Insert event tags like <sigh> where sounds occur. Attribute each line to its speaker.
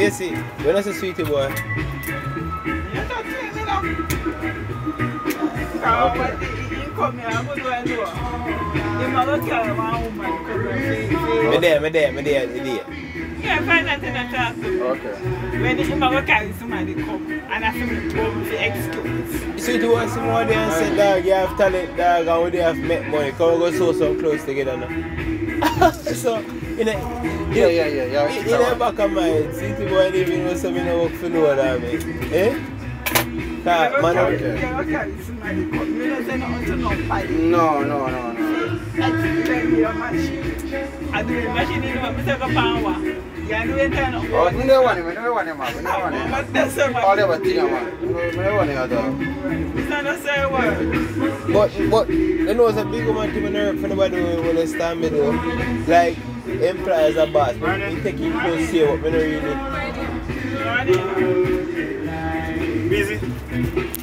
Speaker 1: It. When I say sweetie boy.
Speaker 2: You talk to him, you know. Come on, he come here, I'm going to do it. He must carry one woman. come
Speaker 1: Me there, me there, me there, me there.
Speaker 2: Yeah, find that in talk to.
Speaker 3: Okay.
Speaker 2: When he must carry somebody come and I feel me come for excuse.
Speaker 1: Sweetie boy, some more there and say, dog, you have talent, dog, and we have make money. Come we go sew some clothes together now. <laughs> so, you know,
Speaker 3: Yeah, yeah, yeah, yeah.
Speaker 1: In, in the back of my head, Sweetie boy didn't even know something I work for no other man. Eh? Cause,
Speaker 2: You
Speaker 1: man,
Speaker 2: carry-
Speaker 3: okay.
Speaker 2: you carry somebody come. You don't say nothing to nobody.
Speaker 3: No, no, no, no.
Speaker 2: Explain your machine. I do the machine in my mistake of power. You. But
Speaker 1: but, you know, it's a big woman to me for nobody who will stand me though. Like, employers are boss, but me take it close here, but me not really.
Speaker 4: Busy.